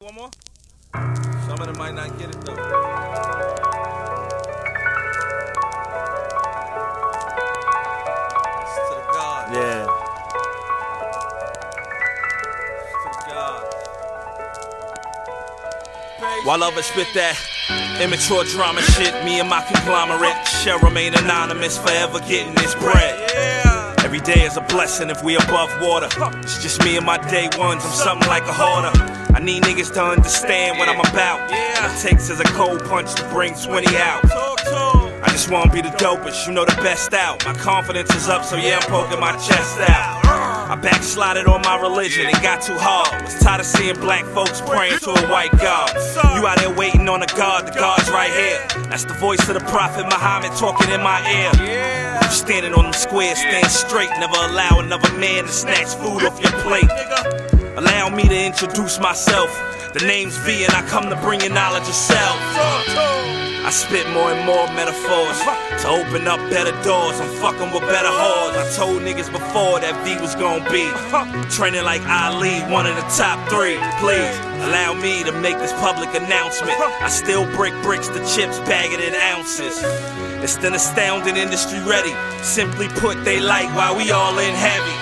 One more? Some of them might not get it though. It's to the God. Yeah. It's to the God. While others spit that immature drama shit, me and my conglomerate shall remain anonymous, forever getting this bread. Every day is a blessing if we above water. It's just me and my day ones, I'm something like a hoarder. I need niggas to understand what I'm about. All it takes is a cold punch to bring 20 out. I just wanna be the dopest, you know the best out. My confidence is up, so yeah, I'm poking my chest out. I backslided on my religion, it got too hard. Was tired of seeing black folks praying to a white God. You out there waiting on a God, the God's right here. That's the voice of the Prophet Muhammad talking in my ear. Standing on them squares, stand straight, never allow another man to snatch food off your plate. Allow me to introduce myself. The name's V, and I come to bring you knowledge of self. I spit more and more metaphors to open up better doors. I'm fucking with better whores. I told niggas before that V was gonna be training like Ali, one of the top three. Please allow me to make this public announcement. I still break bricks, the chips, bag it in ounces. It's an astounding industry ready. Simply put, they like while we all in heavy.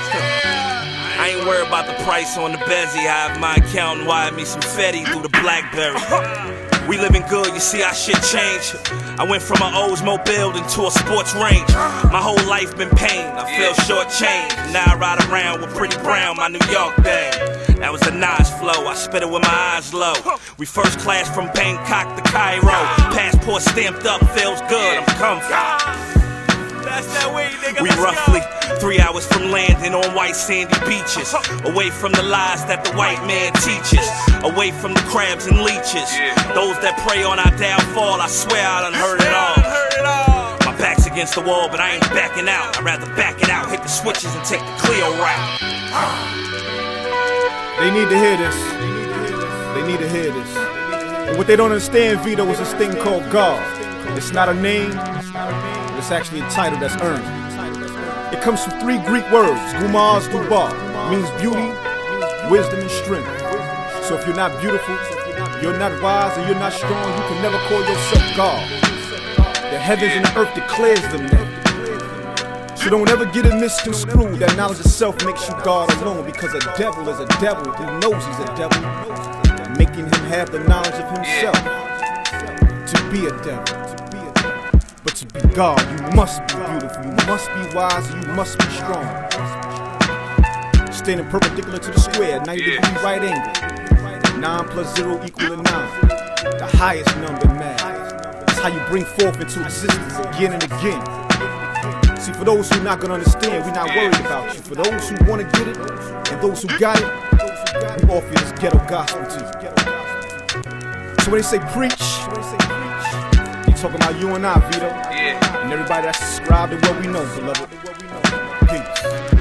I ain't worried about the price on the Benzie. I have my accountant wire me some Fetty through the Blackberry. We living good, you see our shit change. I went from an Oldsmobile into a sports range. My whole life been pain, I feel shortchanged. Now I ride around with Pretty Brown, my New York thing. That was a nice flow, I spit it with my eyes low. We first class from Bangkok to Cairo. Passport stamped up, feels good, I'm comfy. We Let's roughly three hours from landing on white sandy beaches. Away from the lies that the white man teaches. Away from the crabs and leeches. Those that prey on our downfall, I swear I done heard it all. Heard it all. My back's against the wall, but I ain't backing out. I'd rather back it out, hit the switches, and take the Cleo route. They need to hear this. They need to hear this. And what they don't understand, Vito, is this thing called God. It's not a name, but it's actually a title that's earned. It comes from three Greek words, gumaz duba, means beauty, wisdom, and strength. So if you're not beautiful, you're not wise, and you're not strong, you can never call yourself God. The heavens and the earth declares them that. So don't ever get it misconstrued that knowledge of self makes you God alone because a devil is a devil who knows he's a devil, making him have the knowledge of himself to be a devil. But to be God, you must be beautiful, you must be wise, you must be strong. Standing perpendicular to the square, 90 degree right angle. 9 plus 0 equal to 9. The highest number math. That's how you bring forth into existence again and again. See, for those who not gonna understand, we're not worried about you. For those who wanna get it, and those who got it, we offer this ghetto gospel to you. So when they say preach, they talking about you and I, Vito. Yeah. And everybody that's subscribed to what we know, beloved. Peace.